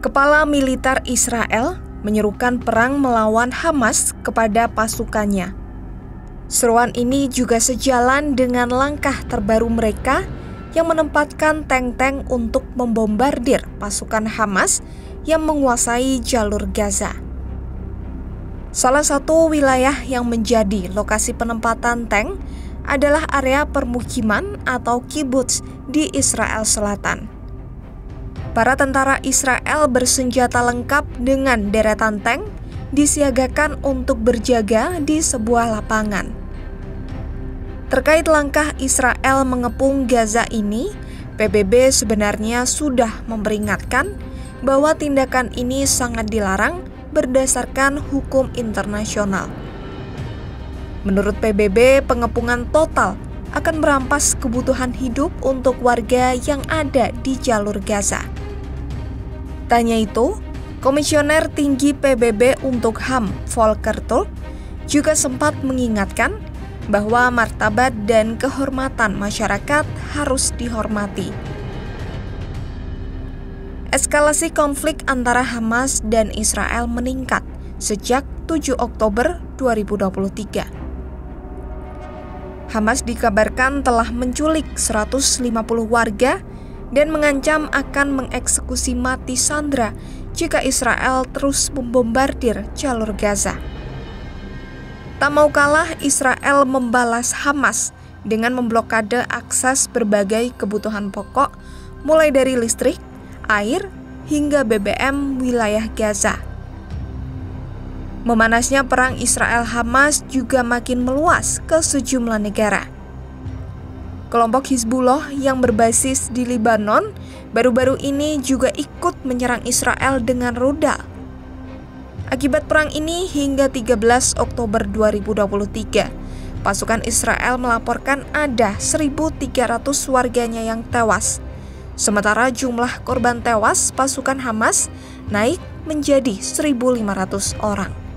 Kepala militer Israel menyerukan perang melawan Hamas kepada pasukannya. Seruan ini juga sejalan dengan langkah terbaru mereka yang menempatkan tank-tank untuk membombardir pasukan Hamas yang menguasai jalur Gaza. Salah satu wilayah yang menjadi lokasi penempatan tank adalah area permukiman atau kibbutz di Israel Selatan. Para tentara Israel bersenjata lengkap dengan deretan tank disiagakan untuk berjaga di sebuah lapangan. Terkait langkah Israel mengepung Gaza ini, PBB sebenarnya sudah memperingatkan bahwa tindakan ini sangat dilarang berdasarkan hukum internasional. Menurut PBB, pengepungan total akan merampas kebutuhan hidup untuk warga yang ada di jalur Gaza. Tanya itu, Komisioner Tinggi PBB untuk HAM, Volker Turk, juga sempat mengingatkan bahwa martabat dan kehormatan masyarakat harus dihormati. Eskalasi konflik antara Hamas dan Israel meningkat sejak 7 Oktober 2023. Hamas dikabarkan telah menculik 150 warga dan mengancam akan mengeksekusi mati Sandra jika Israel terus membombardir jalur Gaza. Tak mau kalah, Israel membalas Hamas dengan memblokade akses berbagai kebutuhan pokok, mulai dari listrik, air, hingga BBM wilayah Gaza. Memanasnya perang Israel-Hamas juga makin meluas ke sejumlah negara. Kelompok Hizbullah yang berbasis di Lebanon baru-baru ini juga ikut menyerang Israel dengan rudal. Akibat perang ini hingga 13 Oktober 2023, pasukan Israel melaporkan ada 1.300 warganya yang tewas. Sementara jumlah korban tewas pasukan Hamas naik menjadi 1.500 orang.